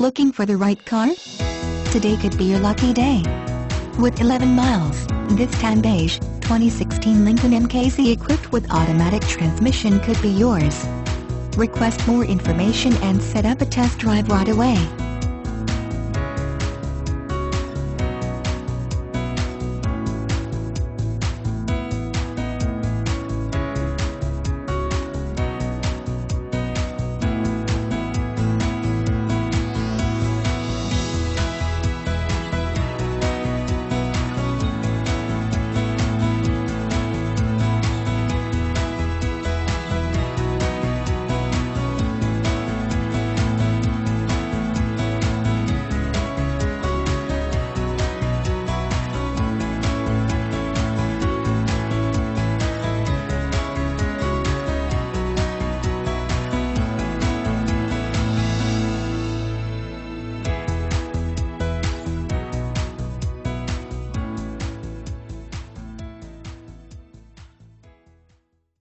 Looking for the right car? Today could be your lucky day. With 11 miles, this tan beige, 2016 Lincoln MKZ equipped with automatic transmission could be yours. Request more information and set up a test drive right away.